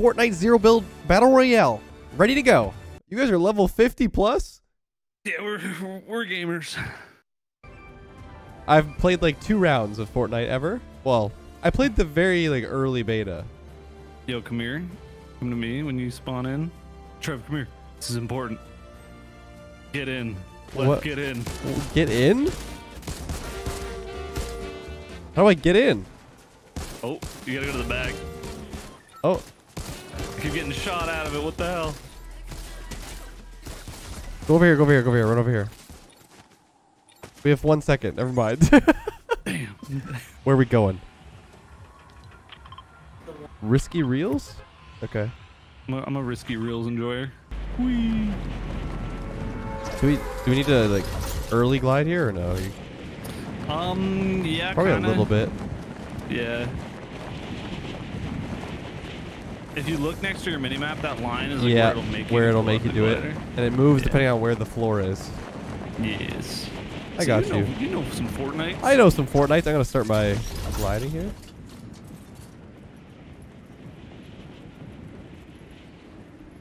Fortnite Zero Build Battle Royale. Ready to go. You guys are level 50 plus? Yeah, we're we're gamers. I've played like two rounds of Fortnite ever. Well, I played the very like early beta. Yo, come here. Come to me when you spawn in. Trev, come here. This is important. Get in. Let's What? get in. Get in? How do I get in? Oh, you gotta go to the back. Oh, keep getting shot out of it. What the hell? go over here, go over here, go over here, run over here. We have one second. Never mind. Damn. Where are we going? Risky reels? Okay. I'm a, I'm a risky reels enjoyer. Whee. Do we do we need to like early glide here or no? Um, yeah, Probably kinda. a little bit. Yeah. If you look next to your minimap, that line is like yeah, where it'll make you, where it'll make you do it, and it moves Yeah. depending on where the floor is. Yes. I See, got you. Know, you. you know some Fortnite. I know some Fortnite. I'm gonna start my gliding here.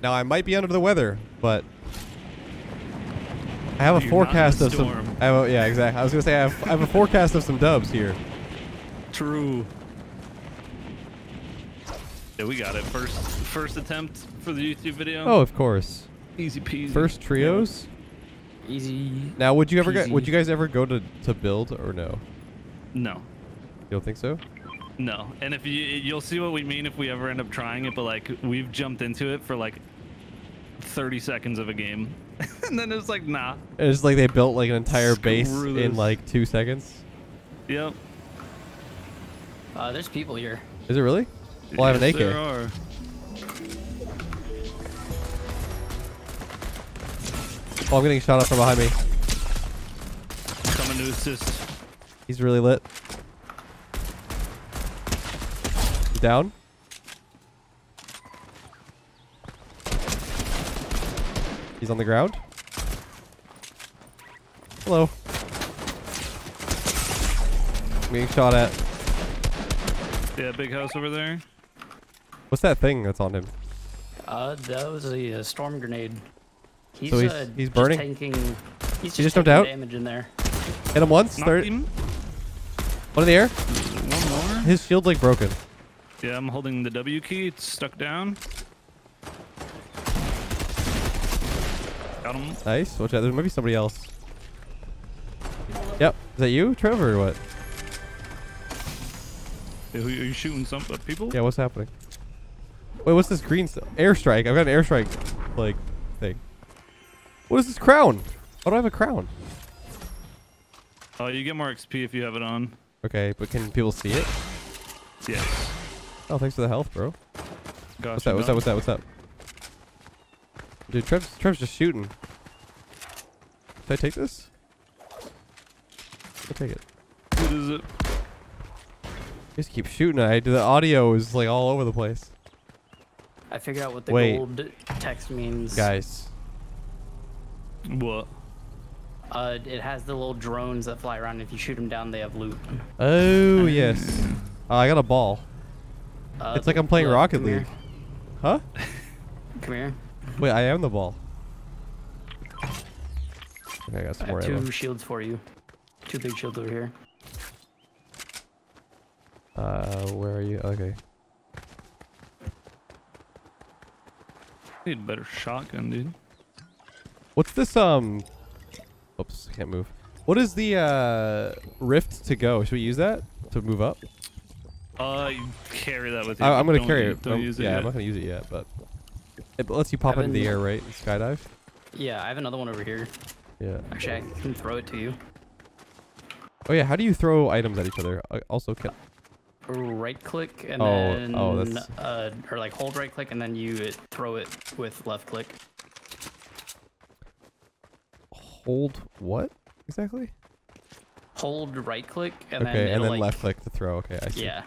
Now I might be under the weather, but I have a You're not in a forecast of some. I have a, yeah, exactly. I was gonna say I have, I have a forecast of some dubs here. True. Yeah, we got it. First, first attempt for the YouTube video. Oh, of course. easy peasy. First trios. Easy. Now, would you ever get? Would you guys ever go to to build or no? No, You don't think so? no. And if you, you'll see what we mean if we ever end up trying it. But like, we've jumped into it for like 30 seconds of a game, and then it's like, nah. It's like they built like an entire base Screw in like two seconds. Yep. Uh, there's people here. Is it really? Well, I have an AK. There are. Oh, I'm getting shot up from behind me. Coming to assist. He's really lit. He's down. He's on the ground. Hello. I'm getting shot at. Yeah, big house over there. What's that thing that's on him? Uh, that was a, uh storm grenade. He's, So he's- uh, he's just burning? Tanking, he's just, just jumped taking out? damage in there. Hit him once. Knocked Third. One in the air. One more. His shield's like broken. Yeah, I'm holding the W key. It's stuck down. Got him. Nice. Watch out. There might be somebody else. Yep. Is that you, Trevor, or what? Are you shooting some uh, people? Yeah, what's happening? Wait, what's this green stuff? Airstrike. I've got an airstrike, like, thing. What is this crown? Why do I have a crown? Oh, you get more XP if you have it on. Okay, but can people see it? Yes. Oh, thanks for the health, bro. Gosh, What's that? What's that? What's that? What's that? Dude, Trev's, Trev's just shooting. Should I take this? I'll take it. What is it? Just keep shooting. I the audio is like all over the place. I figured out what the Wait. gold text means. Guys, What? Uh, it has the little drones that fly around. If you shoot them down, they have loot. Oh yes. Uh, I got a ball. Uh, It's like I'm playing look, Rocket come here. League. Huh? Come here. Wait, I am the ball. Okay, I got I more have ammo. two shields for you. Two big shields over here. Uh, where are you? Okay. Need a better shotgun, dude. What's this? Um. Oops, can't move. What is the uh rift to go? Should we use that to move up? Uh, you carry that with you. I, I'm gonna Don't carry it. Don't use it yeah, I'm not gonna use it yet, but it lets you pop into the air, right? and Skydive. Yeah, I have another one over here. Yeah. Actually, I can throw it to you. Oh yeah. How do you throw items at each other? I also can. Right click and Oh, then oh, that's- uh, or like hold right click and then you throw it with left click. Hold what exactly? Hold right click and then okay, and then like, left click to throw. Okay, I see. Yeah.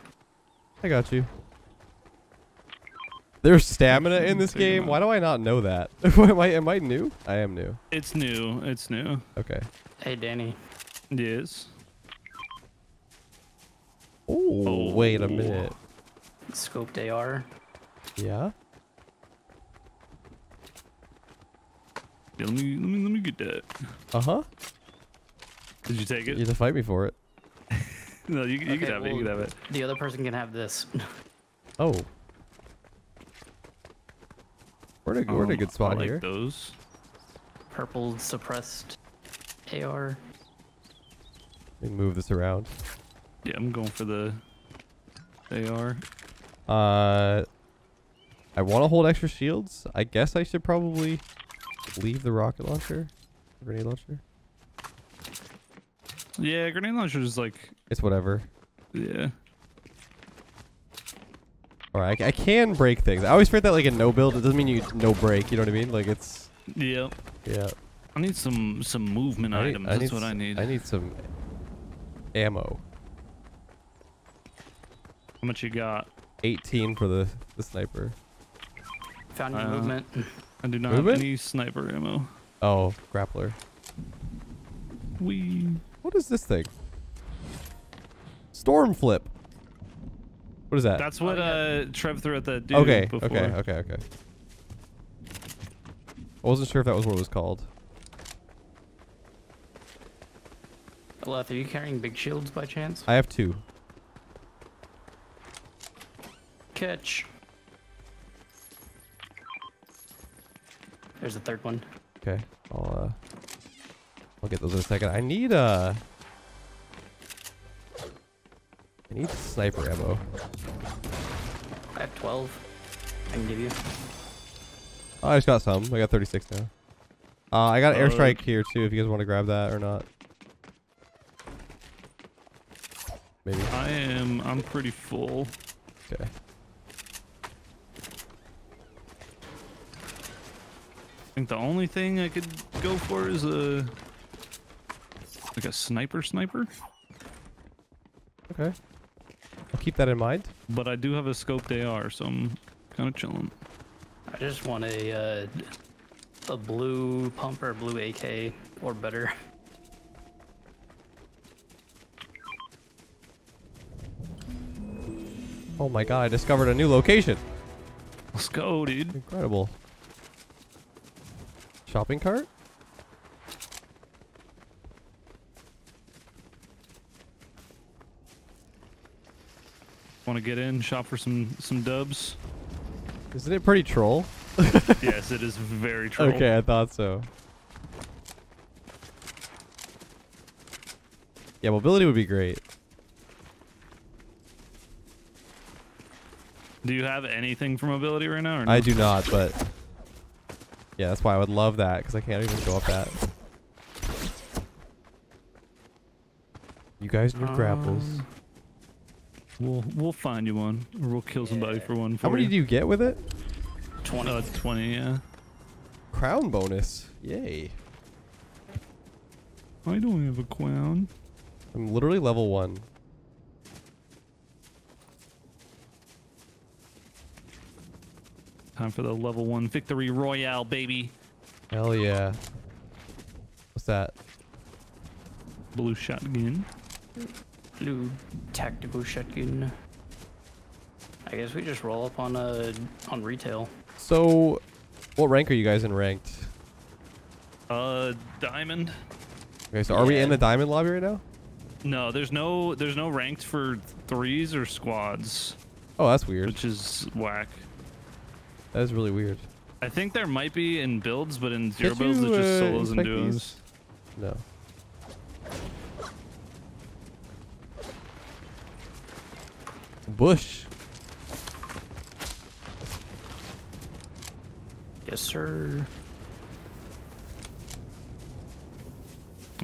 I got you. There's stamina in this game. Why do I not know that? am I am I new? I am new. It's new. It's new. Okay. Hey Danny. Yes. Oh, wait a Oh. minute. Scoped AR. Yeah. Yeah, let me let me let me get that. Uh huh. Did you take it? You have to fight me for it. No, you, you Okay, can have it. You can have it. The other person can have this. Oh. We're in a, we're in a Um, good spot I like here. Those. Purple suppressed AR. Let me move this around. Yeah, I'm going for the AR. Uh, I want to hold extra shields. I guess I should probably leave the rocket launcher, grenade launcher. Yeah, grenade launcher is like It's whatever. yeah. All right, I, I can break things. I always feared that like a no build, it doesn't mean you no break. You know what I mean? Like it's Yeah. yeah. I need some some movement I need- items. I That's what I need. I need some ammo. How much you got? 18 for the the sniper. Found your Uh, movement. I do not Movement? have any sniper ammo. Oh, grappler. We What is this thing? Storm flip. What is that? That's what yeah. uh Trev threw at that dude okay, before. okay, okay, okay. I wasn't sure if that was what it was called. Leth, are you carrying big shields by chance? I have two. Catch. There's a third one. Okay, I'll uh, I'll get those in a second. I need uh, I need sniper ammo. I have 12. I can give you. Oh, I just got some. I got 36 now. Uh, I got an airstrike here too. If you guys want to grab that or not. Maybe. I am I'm pretty full. Okay. I think the only thing I could go for is a like a sniper sniper. Okay. I'll keep that in mind. But I do have a scoped AR, so I'm kind of chilling. I just want a uh, a blue pump or a blue AK or better. Oh my god! I discovered a new location. Let's go, dude. Incredible. Shopping cart? Want to get in, shop for some some dubs? Isn't it pretty troll? yes, it is very troll. Okay, I thought so. Yeah, mobility would be great. Do you have anything for mobility right now? Or no? I do not, but yeah, that's why I would love that because I can't even go up that. You guys and your grapples. Um, We'll we'll find you one, or we'll kill somebody Yeah. for one. For How many you. do you get with it? 20. Uh, twenty. Yeah. Crown bonus. Yay. I don't have a crown. I'm literally level one. Time for the level one victory royale, baby. Hell yeah. What's that? Blue shotgun. Blue tactical shotgun. I guess we just roll up on uh on retail. So, what rank are you guys in ranked? Uh, diamond. Okay, so are we in the diamond lobby right now? No, there's no there's no ranked for threes or squads, Oh, that's weird. which is whack. That is really weird. I think there might be in builds, but in zero Could builds you, it's just uh, solos and inspect duos. these? No. Bush. Yes, sir.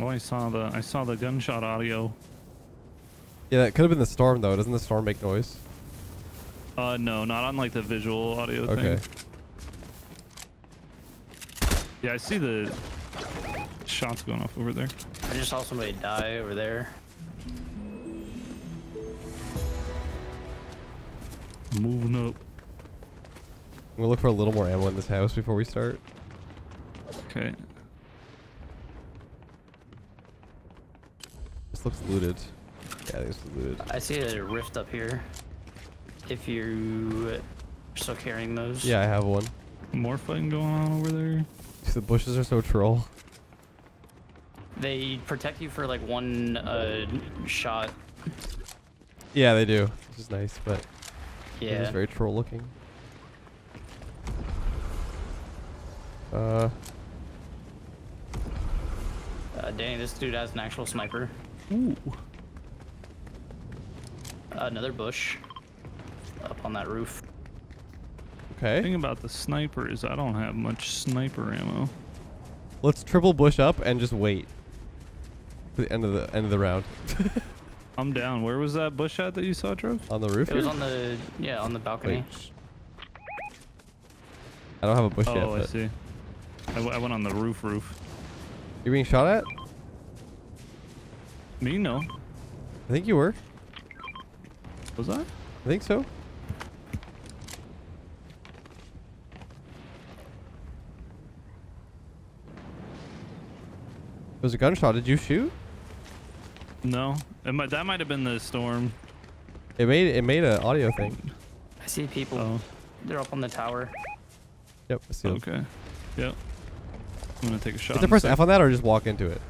Oh, I saw the I saw the gunshot audio. Yeah, that could have been the storm though. Doesn't the storm make noise? Uh, no, not on like the visual audio Okay. thing. Yeah, I see the shots going off over there. I just saw somebody die over there. Moving up. We'll look for a little more ammo in this house before we start. Okay. This looks looted. Yeah, this is looted. I see a rift up here. If you're Still carrying those. Yeah, I have one. More fighting going on over there. The bushes are so troll. They protect you for like one uh, shot. Yeah, they do. Which is nice, but they're Yeah. just very troll looking. Uh, Uh, dang, this dude has an actual sniper. Ooh. another bush. Up on that roof. The okay. thing about the sniper is I don't have much sniper ammo. Let's triple bush up and just wait the end of the end of the round I'm down. Where was that bush at that you saw, Trev? on the roof. It was on the yeah on the balcony. Wait. I don't have a bush oh, yet. Oh, I But see. I, w- I went on the roof roof. you're being shot at. Me, no. I think you were. Was I? I think so. It was a gunshot. Did you shoot? No. It might, that might have been the storm. It made it made an audio thing. I see people. Oh, They're up on the tower. Yep. I see them. okay. Yep. I'm gonna take a shot. Is it in a press. F on that or just walk into it?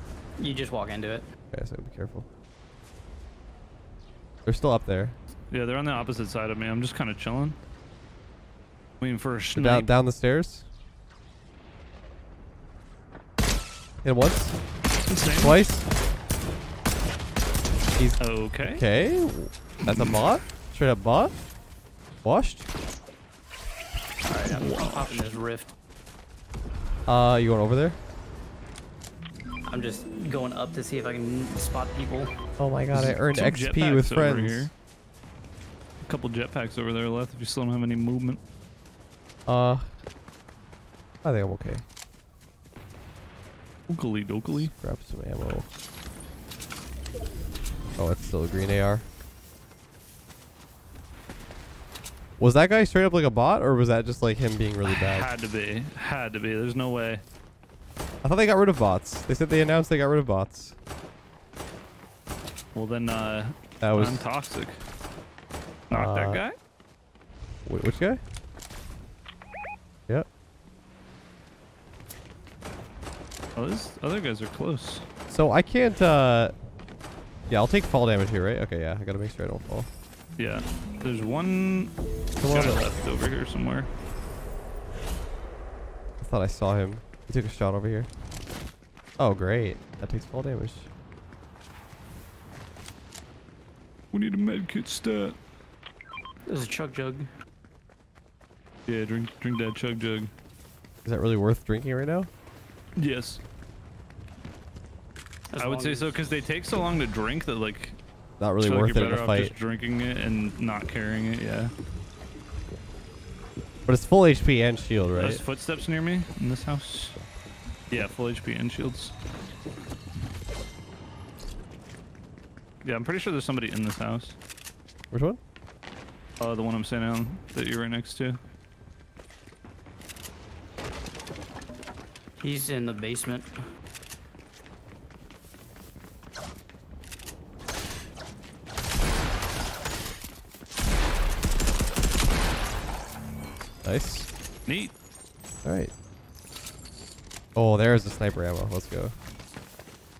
You just walk into it. Okay, so be careful. They're still up there. Yeah, they're on the opposite side of me. I'm just kind of chilling. Waiting for a They're snipe. down down the stairs. Hit him once, Same. twice. He's Okay. okay. That's a bot. Straight up bot. Washed. All right, I'm, I'm popping this rift. Uh, you going over there? I'm just going up to see if I can spot people. Oh my god, I earned some XP with jetpacks over friends. here. A couple jetpacks over there left if you still don't have any movement. Uh, I think I'm okay. Oakley dokley. Grab some ammo. Oh, it's still a green AR. Was that guy straight up like a bot, or was that just like him being really bad? Had to be. Had to be. There's no way. I thought they got rid of bots. They said they announced they got rid of bots. Well then, uh, That was I'm toxic. That Uh, guy. Wait, which guy? Yep. Oh, these other guys are close. So I can't. uh Yeah, I'll take fall damage here, right? Okay, yeah. I gotta make sure I don't fall. Yeah. There's one Come on. left over here somewhere. I thought I saw him. He took a shot over here. Oh, great. That takes fall damage. We need a medkit stat. There's a chug jug. Yeah, drink drink that chug jug. Is that really worth drinking right now? Yes. As I would say so because they take so long to drink that like Not really I feel like worth it in a fight. just drinking it and not carrying it. Yeah. But it's full HP and shield, right? There's footsteps near me in this house. Yeah, full HP and shields. Yeah, I'm pretty sure there's somebody in this house. Which one? Uh, the one I'm sitting on that you're right next to. He's in the basement. Nice. Neat. All right. Oh, there's the sniper ammo. Let's go.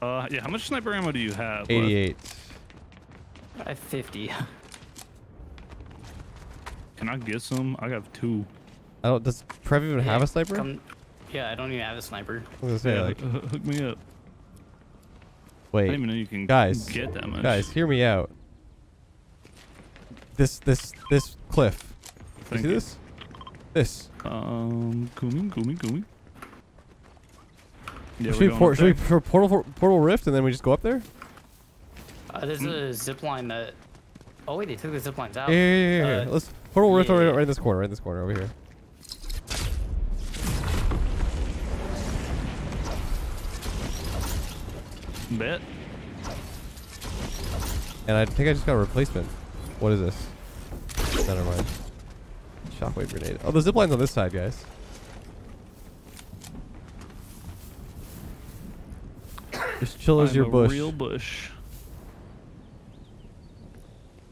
Uh, yeah. How much sniper ammo do you have? left? 88. I have 50. Can I get some? I got two. I don't. Does Trev even have a sniper? Come, yeah, I don't even have a sniper. I was say yeah, like, h- hook me up. Wait, I wait, didn't even know you can guys, get that much. guys, hear me out. This, this, this cliff. You Thank see you. this? This. Um, Kumi, Kumi, Kumi. Yeah, should we're por- should we there. for portal portal rift and then we just go up there? Uh, there's a zip line that. Oh wait, they took the zip lines out. Yeah, yeah, yeah, yeah, yeah. Uh, Let's portal rift yeah, right, yeah. right in this corner, right in this corner over here. Bet. And I think I just got a replacement. What is this? Never mind. Shockwave grenade. Oh, the zip line's on this side, guys. Just chill as I'm your a bush. real bush.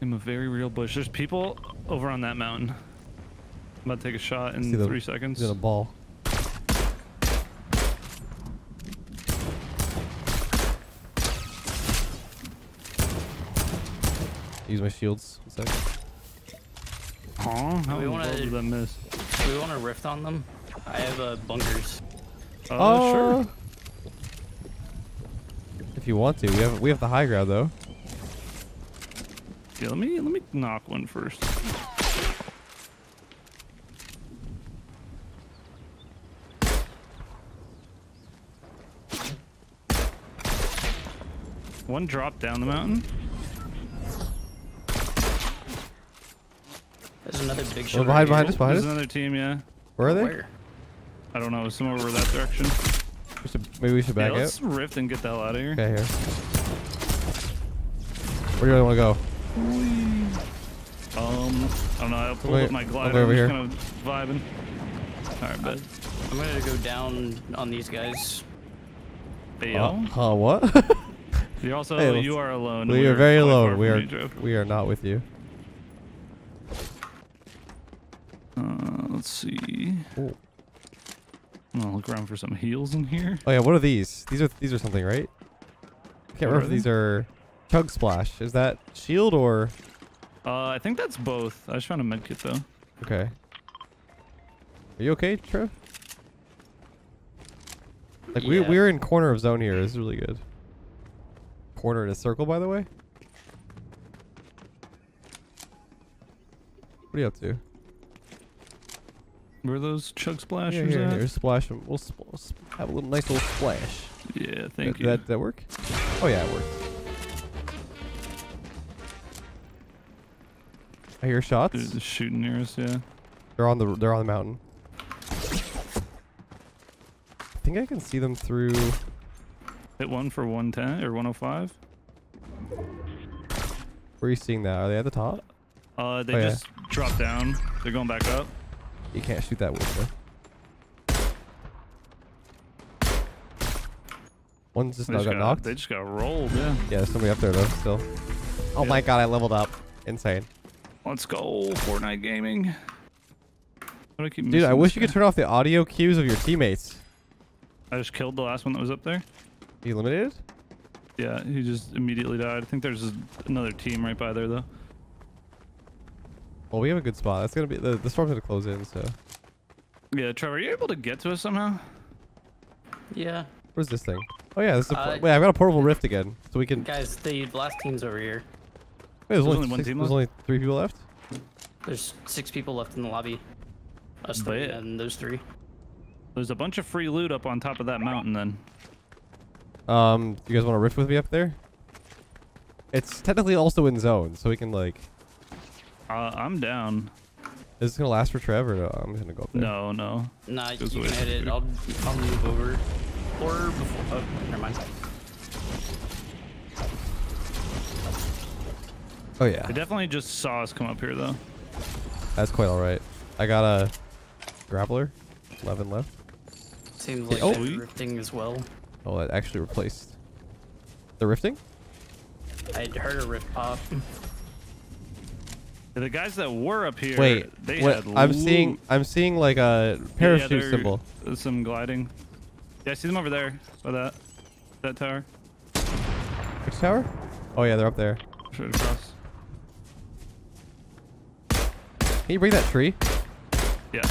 I'm a very real bush. There's people over on that mountain. I'm about to take a shot in three seconds. In a ball. Use my shields. One sec. Huh? How we we wanna- did that miss? We want to rift on them? I have uh, bunkers. Uh, sure. If you want to, we have we have the high ground though. Yeah, let me let me knock one first. One drop down the mountain. There's another big Oh, shot. behind, behind us, behind There's us. another team, yeah. Where are they? Where? I don't know, somewhere over that direction. We should, maybe we should back yeah, out. let's rift and get the hell out of here. Okay, here. Where do you want to go? Um, I don't know. I pulled Wait, up my glider. go over I'm here. just kind of vibing. All right, bet. I'm gonna go down on these guys. Hey, Uh, yo. what? You're also Hey, you are alone. we We're are very alone. We are we are not with you. Uh, let's see. Oh. I'll look around for some heals in here. Oh yeah, what are these? These are these are something, right? I can't What remember if these are chug splash. Is that shield or Uh, I think that's both. I just found a medkit though. okay? Are you okay, Trev? Like we we're in corner of zone here. This is really good. Corner in a circle, by the way. What are you up to? Where those chug Here, splashers here, at? here. Splash. We'll, sp- sp- have a little nice little splash. Yeah, thank that, you. That that work? Oh yeah, it worked. I hear shots. Dude, just shooting near us. Yeah. They're on the they're on the mountain. I think I can see them through. Hit one for 110 or 105. Where are you seeing that? Are they at the top? Uh, they Oh, yeah. just dropped down. They're going back up. You can't shoot that window. One's just They just got knocked. They just got rolled. Yeah. Yeah, there's somebody up there though. Still. Oh Yeah. my god, I leveled up. Insane. Let's go, Fortnite gaming. How do I keep Dude, I wish this you could turn off the audio cues of your teammates. I just killed the last one that was up there. You eliminated? Yeah, he just immediately died. I think there's another team right by there though. Well, we have a good spot. That's gonna be the the storm's gonna close in. So Yeah, Trevor, are you able to get to us somehow? Yeah. where's this thing? Oh yeah, this is a Uh, por- wait. I've got a portable rift again, so we can. Guys, the last team's over here. there's, There's only, only one six- team There's left? only three people left. There's six people left in the lobby. Us three and those three. There's a bunch of free loot up on top of that mountain then. Um, you guys want to rift with me up there? It's technically also in zone, so we can like. Uh, I'm down. Is this gonna last for Trev or no? I'm gonna go up there. No, no. Nah, you can hit it. I'll, I'll move over. Or before. Oh, never mind. Oh yeah, They definitely just saw us come up here though. that's quite all right. I got a grappler, eleven left. Seems like Oh. they're as well. Oh, that actually replaced. The rifting? I'd heard a rift pop. The guys that were up here, Wait, they what? had I'm seeing. I'm seeing like a Yeah, yeah, parachute symbol. some gliding. Yeah, I see them over there by that that tower. Which tower? Oh yeah, they're up there. Straight across. Can you bring that tree? Yeah.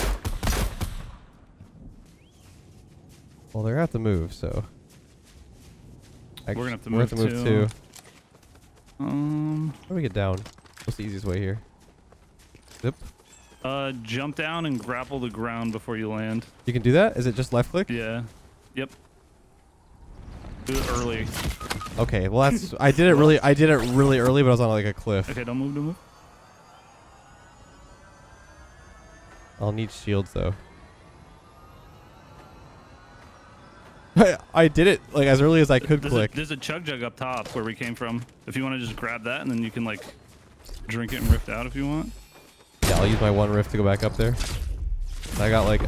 Well, they're gonna have to move, so. We're gonna have to we're move gonna have to move too. Um. How do we get down? What's the easiest way here? Zip. Uh, jump down and grapple the ground before you land. You can do that? Is it just left click? Yeah. Yep. Do it early. Okay, well that's I did it really I did it really early, but I was on like a cliff. Okay, don't move, don't move. I'll need shields though. I, I did it like as early as I could there's click. A, there's a chug jug up top where we came from. If you want to just grab that and then you can like drink it and rift out if you want. Yeah, I'll use my one rift to go back up there. I got like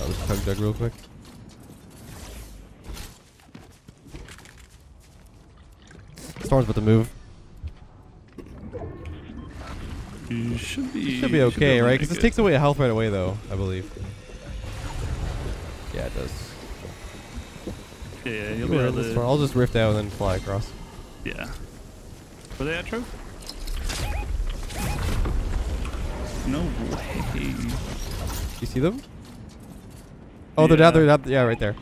I'll just chug jug real quick. Storm's about to move. You should be. Should be okay, able to right? Because this takes away a health right away, though. I believe. Yeah, it does. Yeah, yeah, you'll be able to. I'll just rift out and then fly across. Yeah. Were they at? No way. You see them? Oh, they're down Yeah. there. Down, yeah, right there.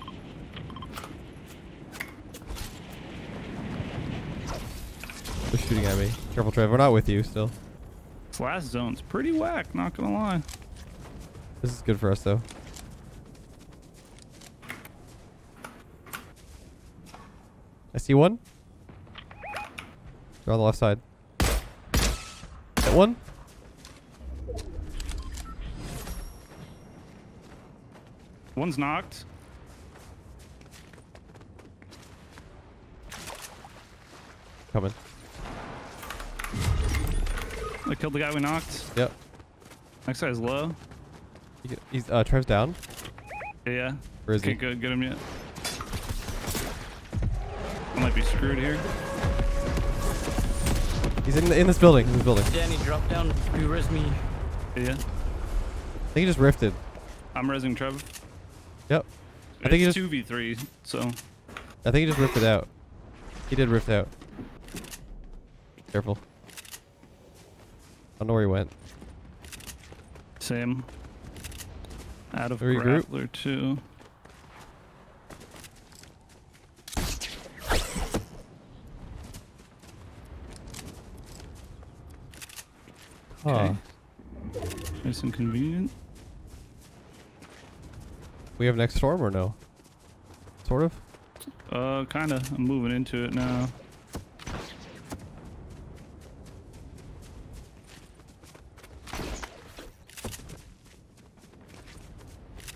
They're shooting at me. Careful, Trev. We're not with you still. This last zone's pretty whack, not gonna lie. This is good for us, though. I see one. They're on the left side. That one? One's knocked. Coming. I killed the guy we knocked. Yep. Next guy's low. He's uh, Trev's down. Yeah, yeah. Where is he? Can't get him yet. I might be screwed here. He's in the, in this building. In this building. Danny, drop down. You res me. Yeah. I think he just rifted. I'm resing Trev. Yep. I think he it's just- 2v3, so. I think he just ripped it out. He did rift out. Careful. I don't know where he went. Same. Out of Regroup. grappler too. Huh. Okay. Nice and convenient. We have next storm or no? Sort of. Uh, kinda. I'm moving into it now.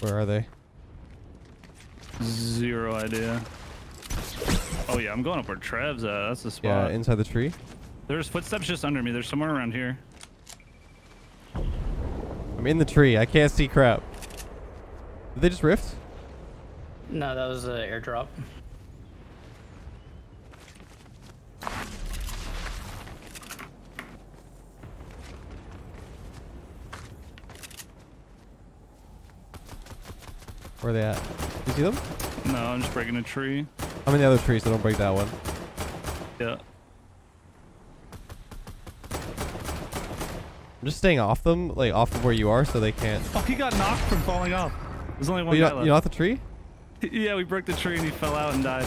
Where are they? Zero idea. Oh yeah, I'm going up where Trev's at. That's the Yeah, spot. inside the tree. There's footsteps just under me. There's somewhere around here. I'm in the tree. I can't see crap. Did they just rift? No, that was an airdrop. Where are they at? You see them? No, I'm just breaking a tree. I'm in the other tree, so don't break that one. Yeah. I'm just staying off them, like off of where you are, so they can't. Oh, he got knocked from falling off. There's only one you guy not, left. you not the tree? Yeah, we broke the tree and he fell out and died.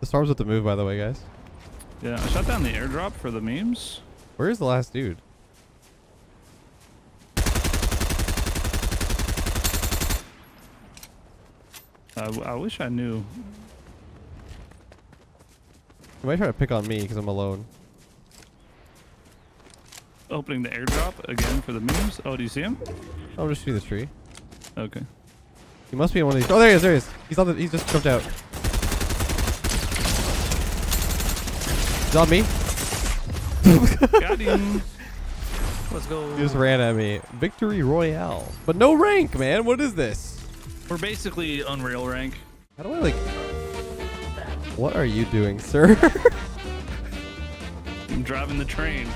The storm's with the move, by the way, guys. Yeah, I shut down the airdrop for the memes. Where is the last dude? I, I wish I knew. You might try to pick on me because I'm alone. Opening the airdrop again for the memes. Oh, do you see him? Oh, I'm just shooting the tree. Okay. He must be in one of these. Oh, there he is. There he is. He's on the. He's just jumped out. He's on me. Got him. Let's go. He just ran at me. Victory Royale. But no rank, man. What is this? We're basically Unreal rank. How do I like? What are you doing, sir? I'm driving the train.